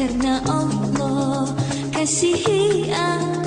karena Allah kasihi aku karena